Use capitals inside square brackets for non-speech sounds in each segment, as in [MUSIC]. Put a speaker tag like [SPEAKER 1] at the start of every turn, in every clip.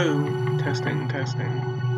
[SPEAKER 1] Testing, testing.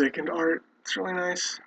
[SPEAKER 1] Music and art. It's really nice.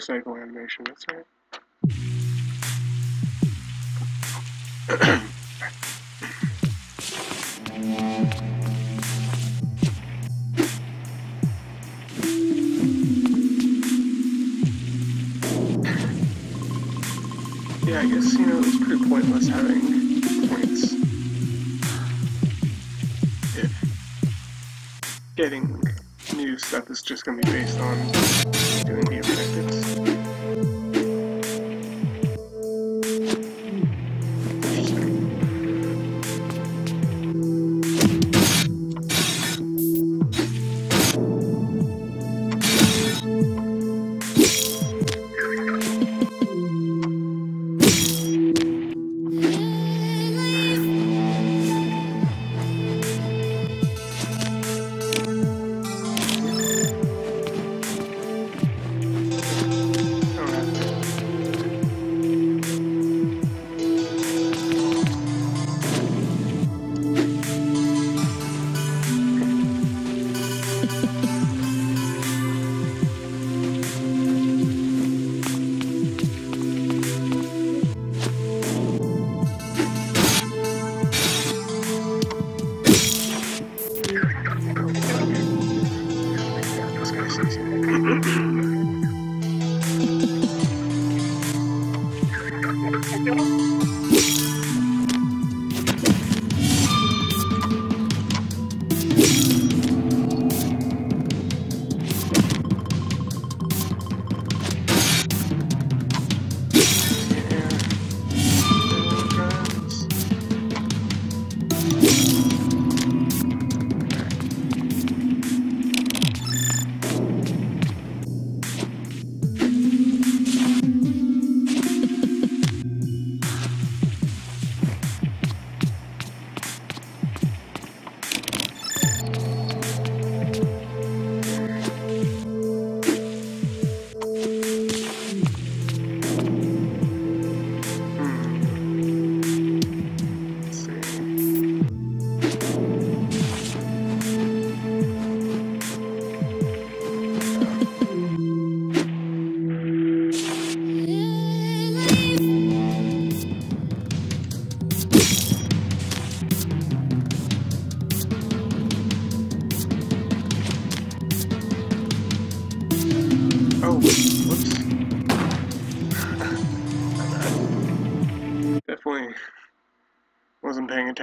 [SPEAKER 1] Motorcycle animation, that's right. Yeah, I guess, you know, it's pretty pointless having points. If getting new stuff is just going to be based on doing the objectives.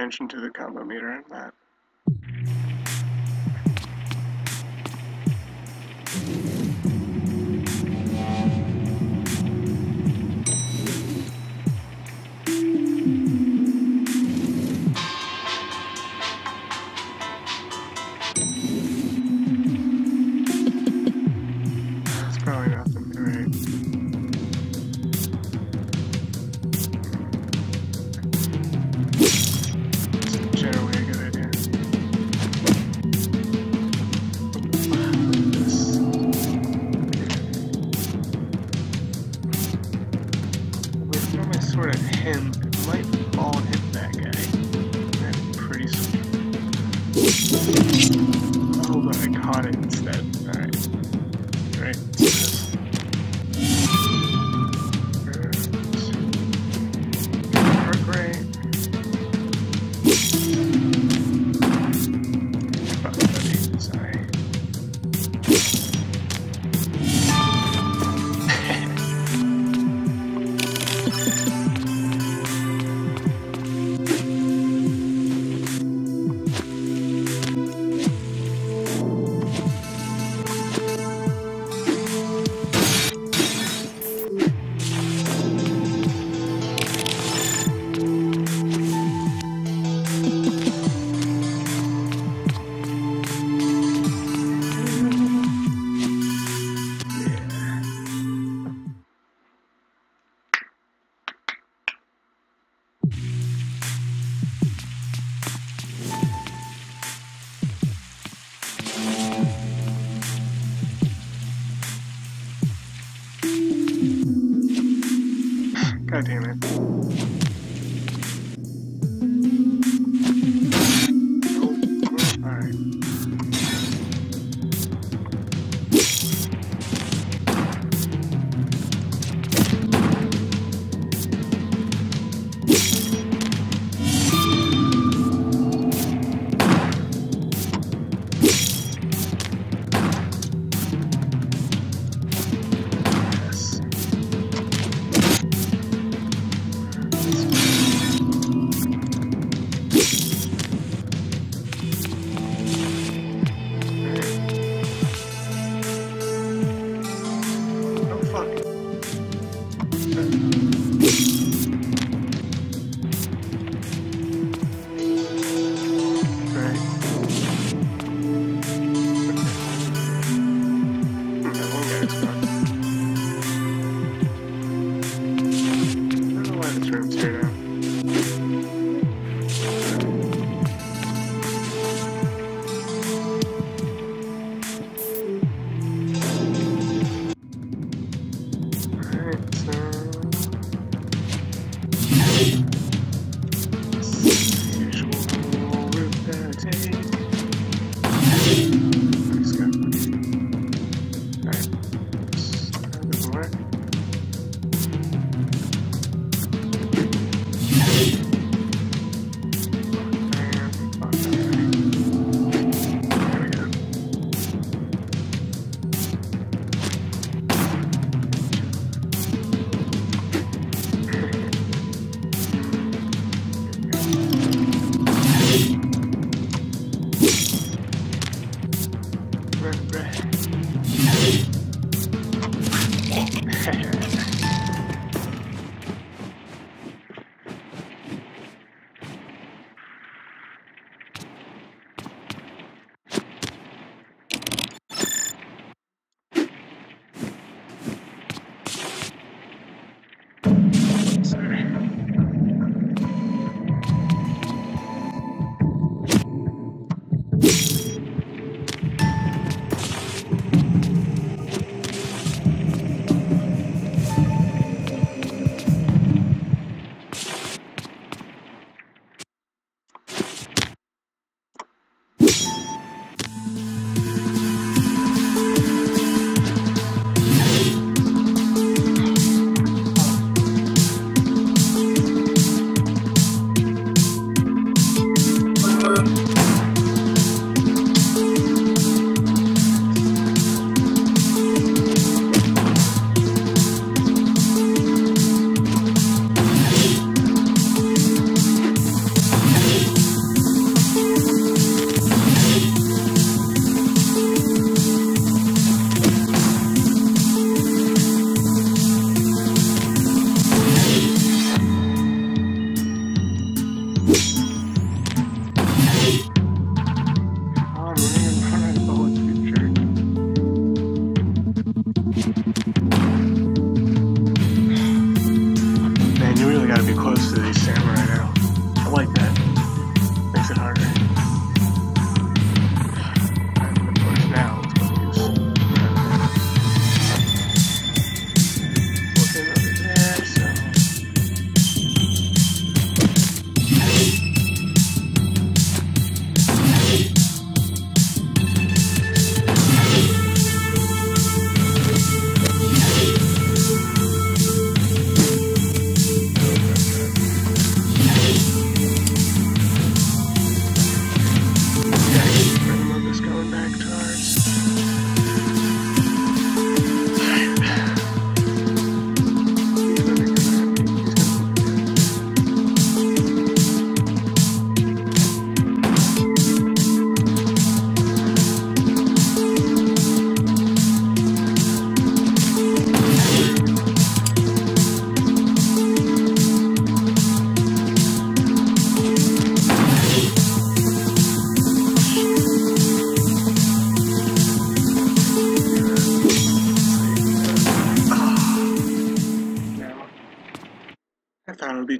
[SPEAKER 1] Attention to the combo meter in that.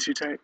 [SPEAKER 1] you take?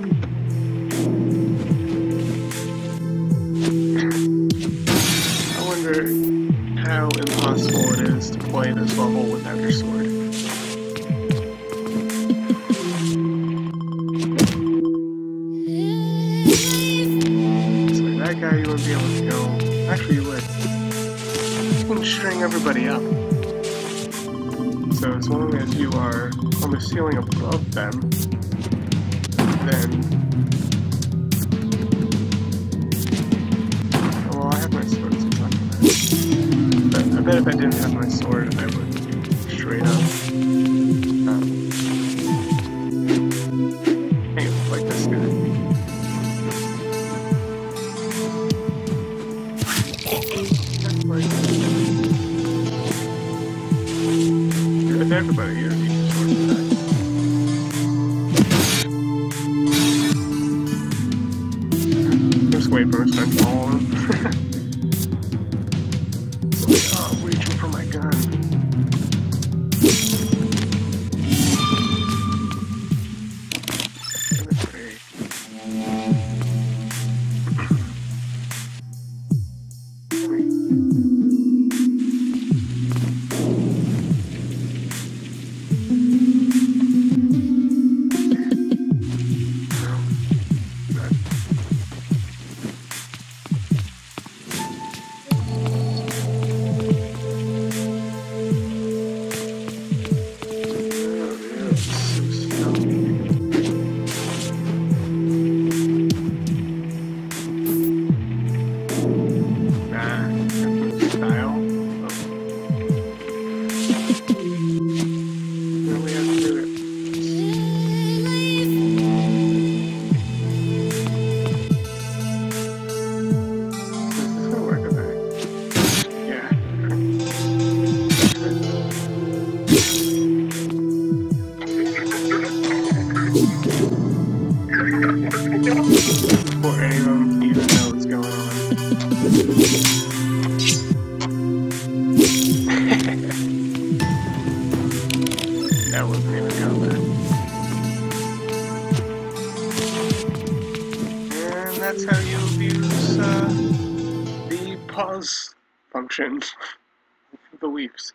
[SPEAKER 1] I wonder how impossible it is to play this level without your sword. Function of the weaves.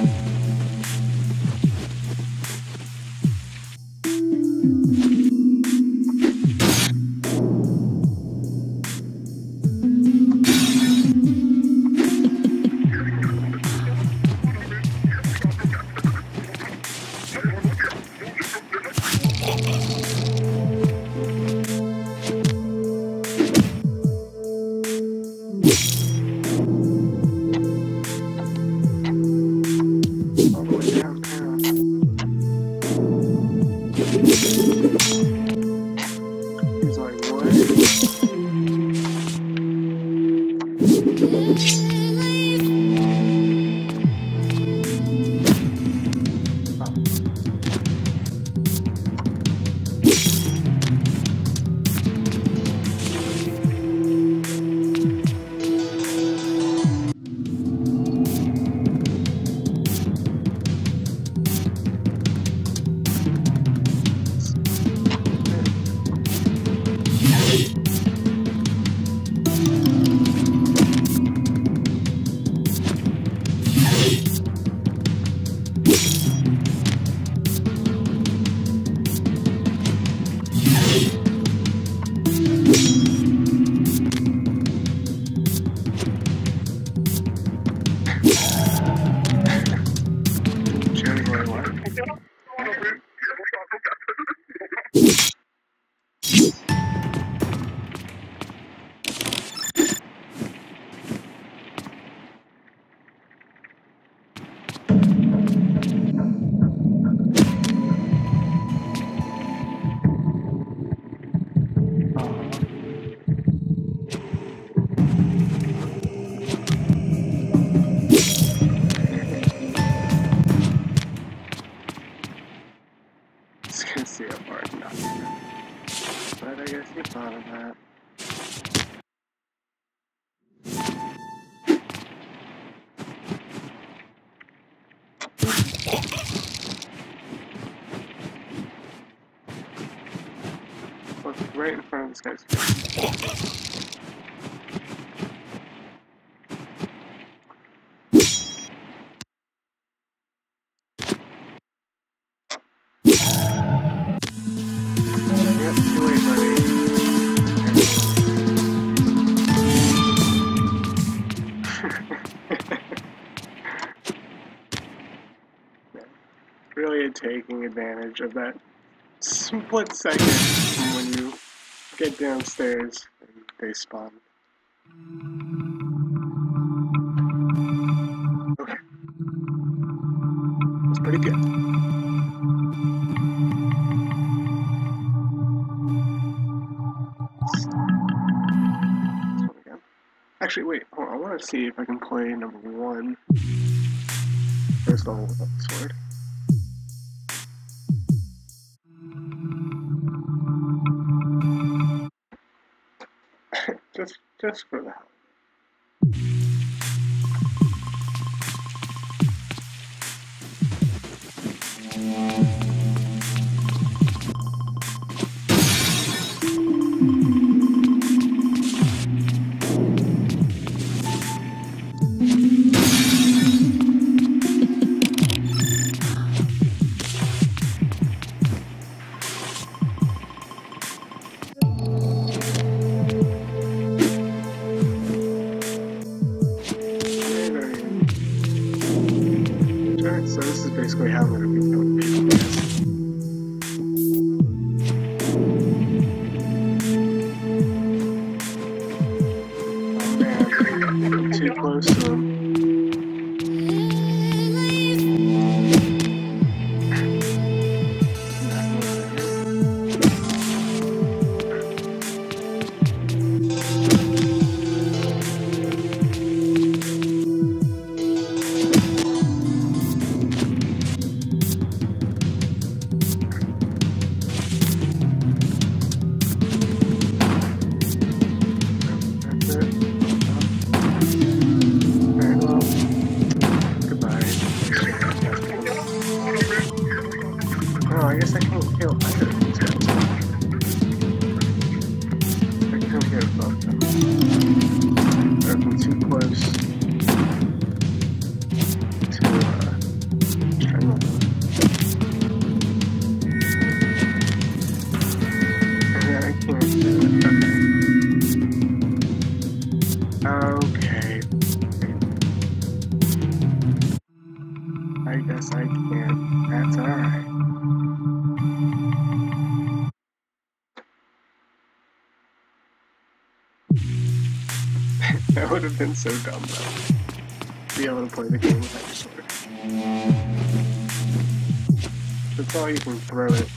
[SPEAKER 1] All But I guess you thought of that. Right in front of this guy's face. Advantage of that split second when you get downstairs and they spawn. Okay. That's pretty good. Actually, wait, on. I want to see if I can play number one. First the sword. Just, for the basically how it would. been so dumb though. Be able to play the game without your sword. That's all you can throw it.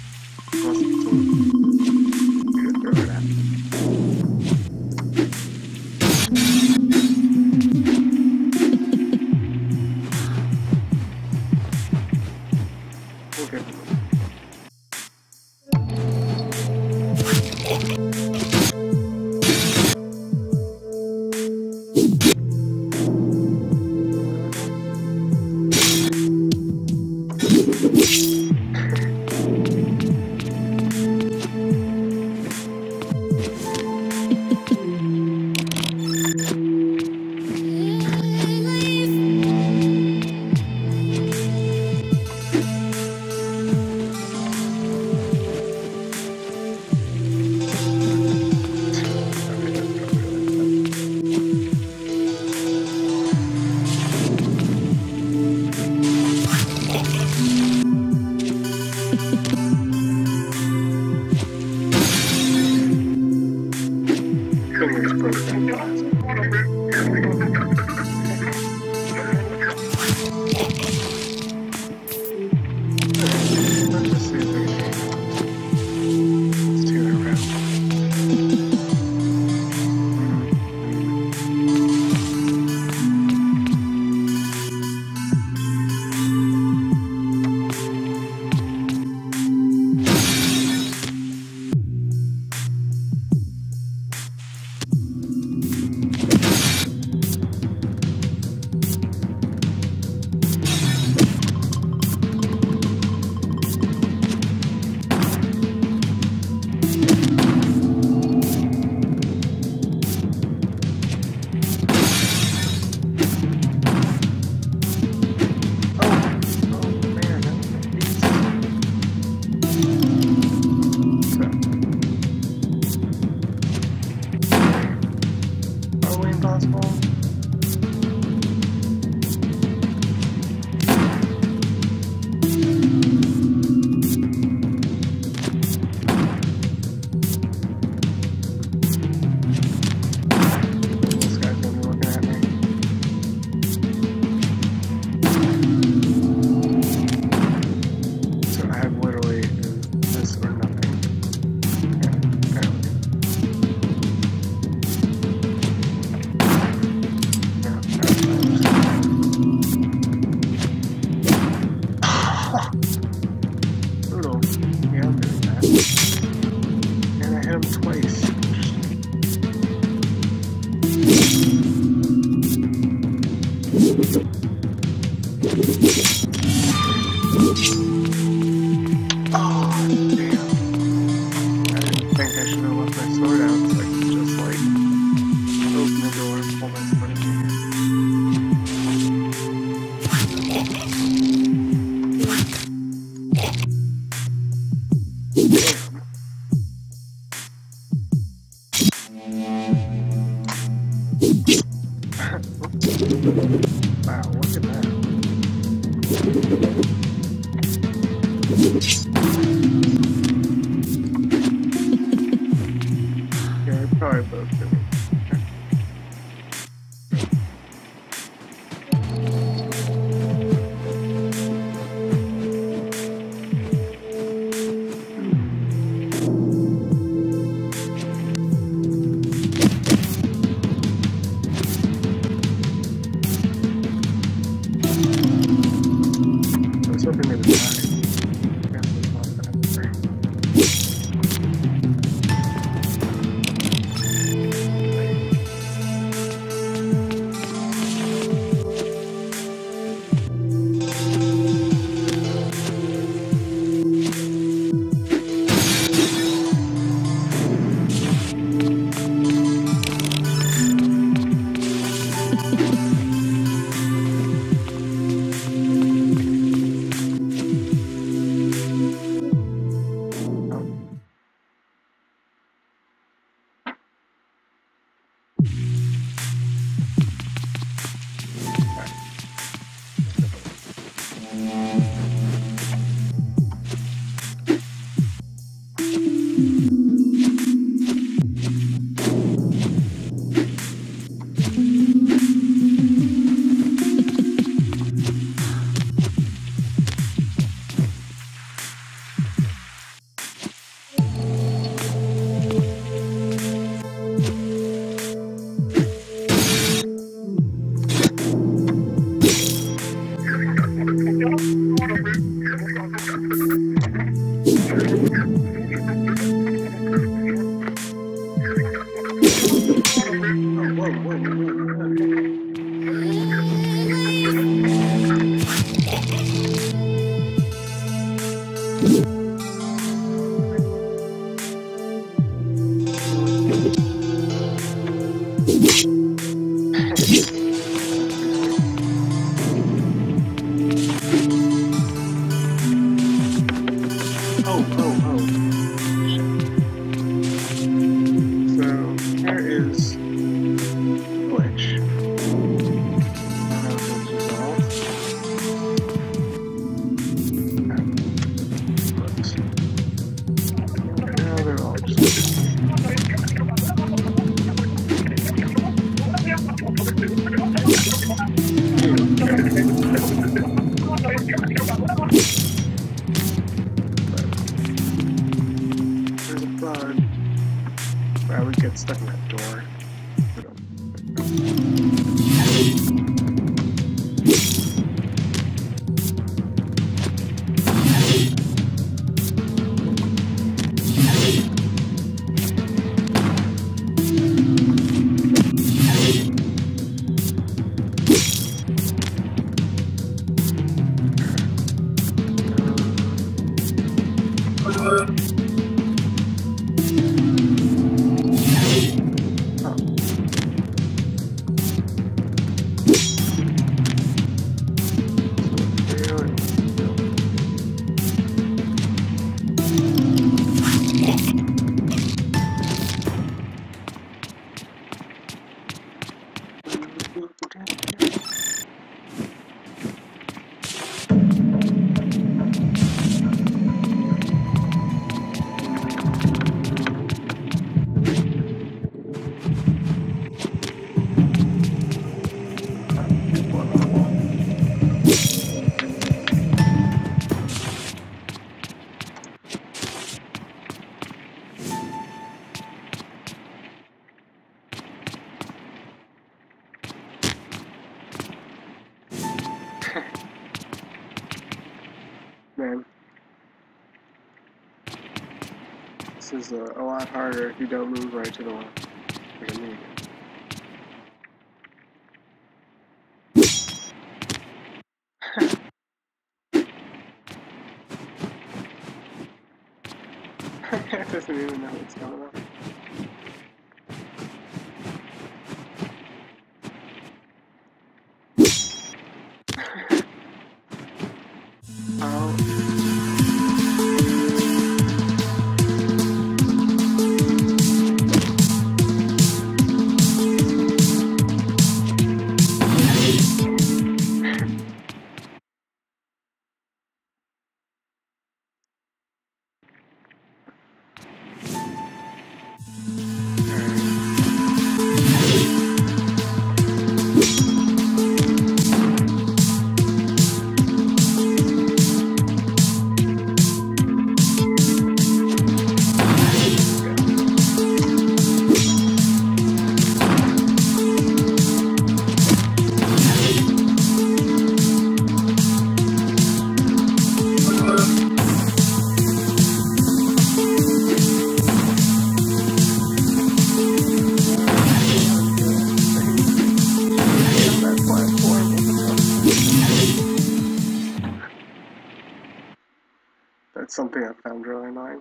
[SPEAKER 1] Lot harder if you don't move right to the left.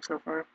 [SPEAKER 1] So far.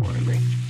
[SPEAKER 1] I got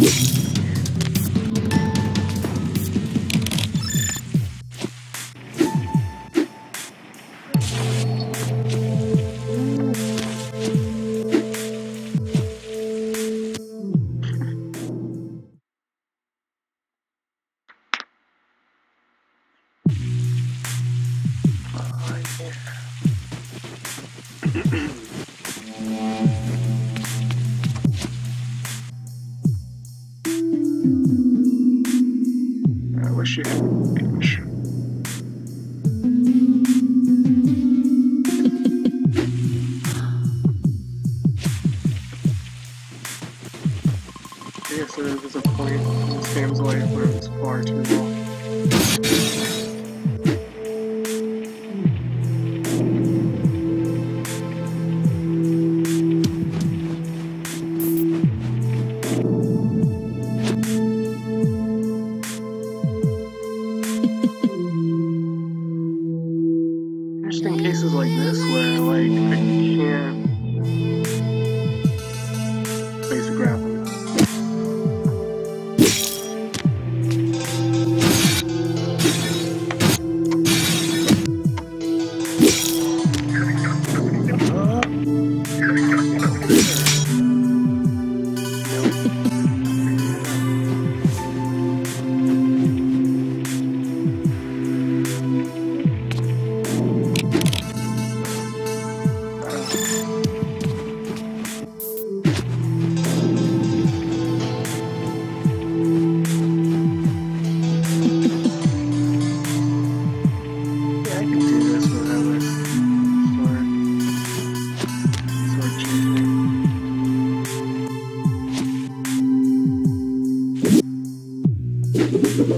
[SPEAKER 1] Oh,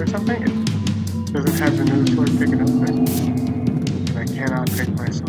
[SPEAKER 1] or something? It doesn't have the news source big enough but I cannot pick myself.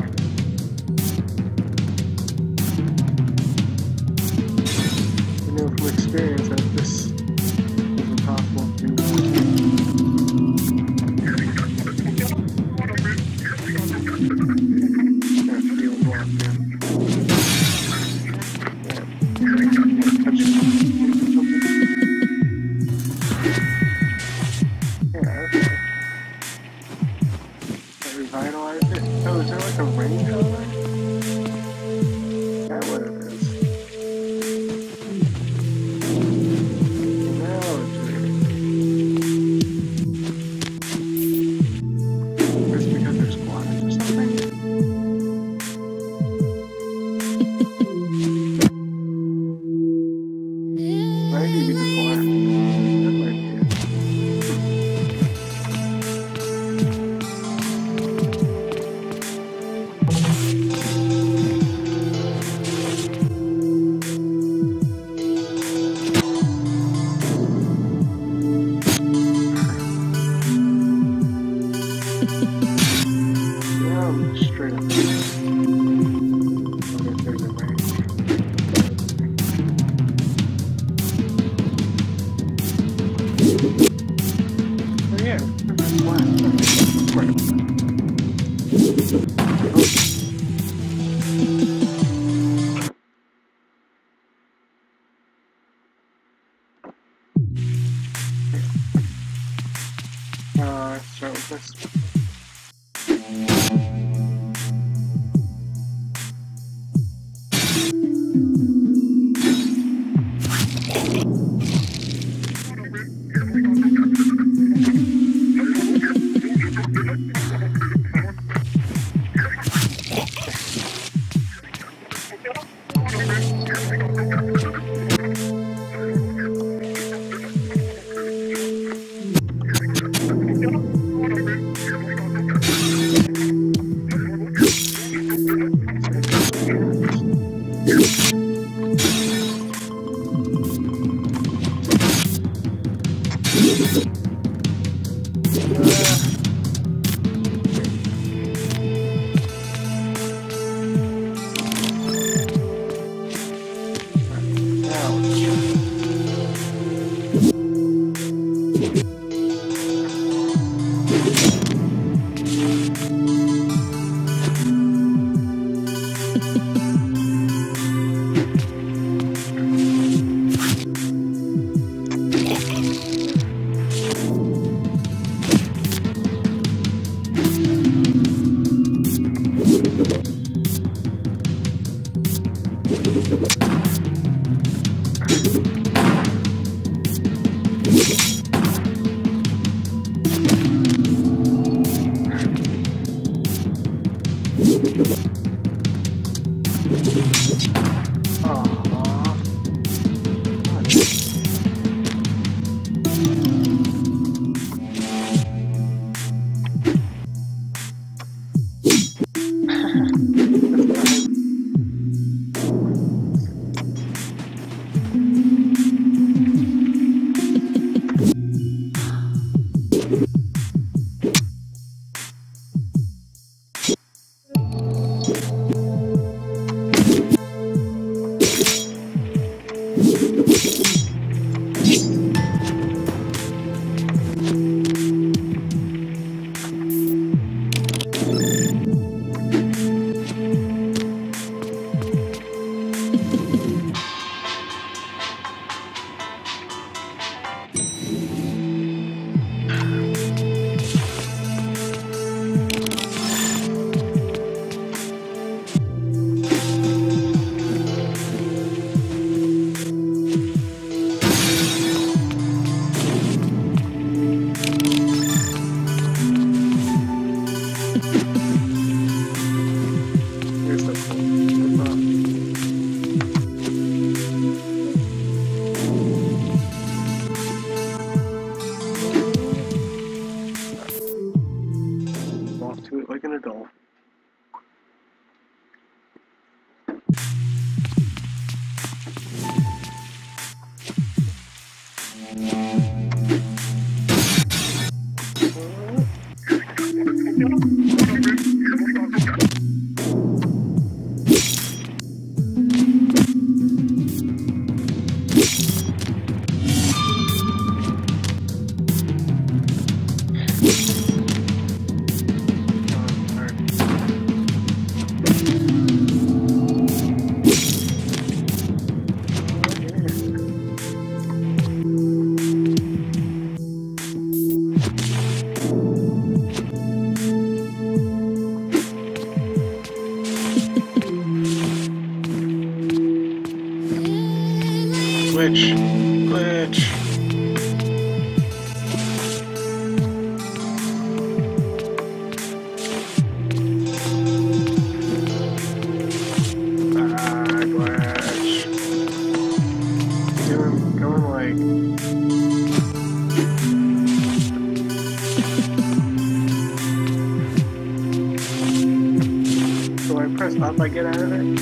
[SPEAKER 1] best I get out of it.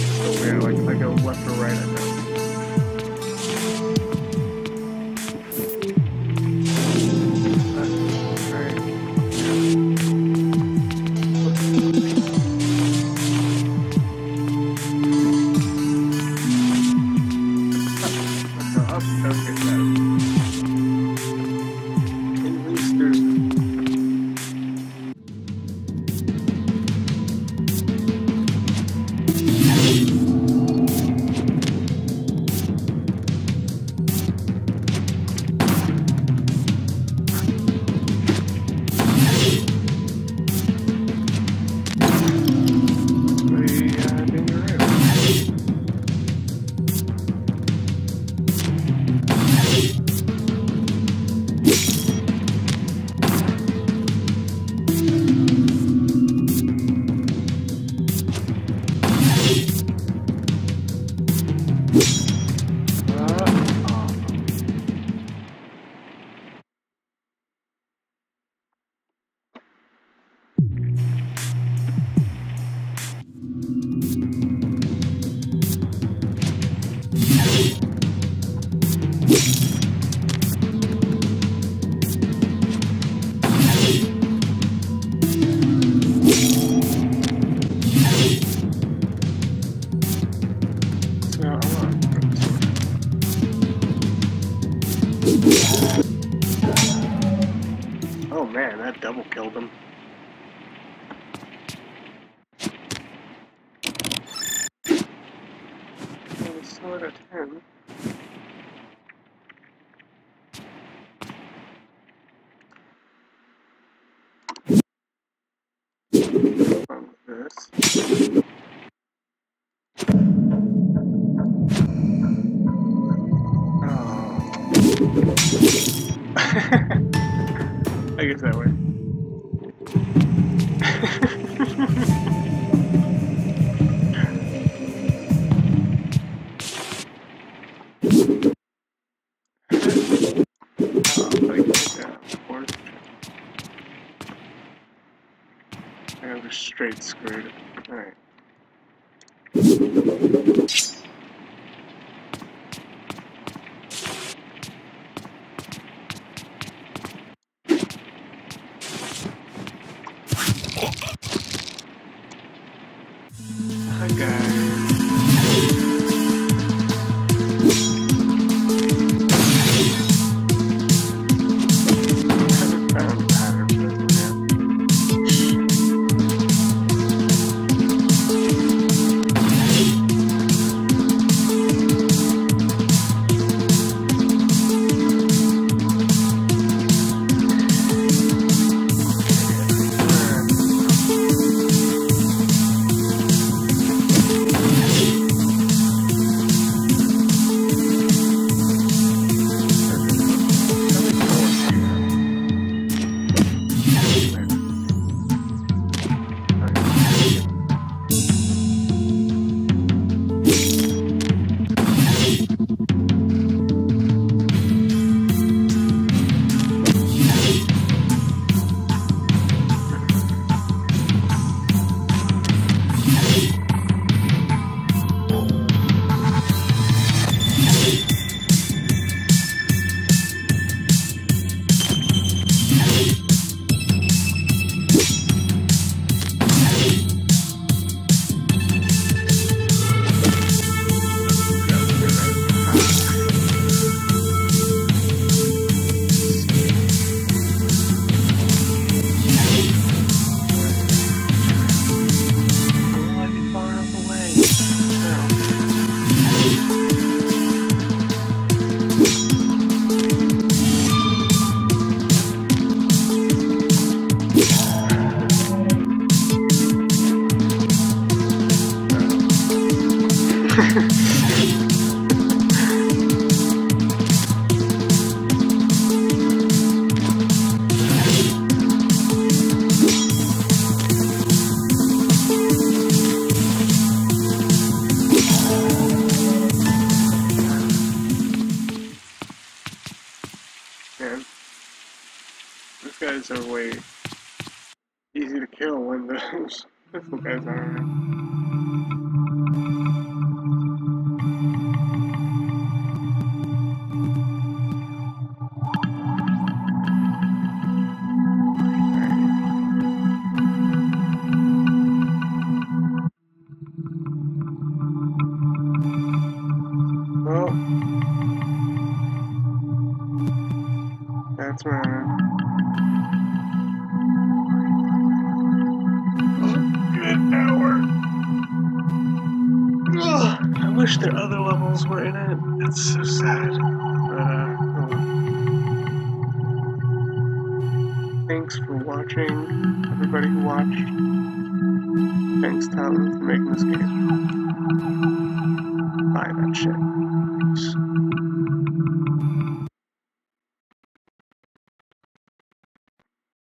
[SPEAKER 1] So weird, like if I go left or right, [LAUGHS] I guess that way. Screwed. Alright.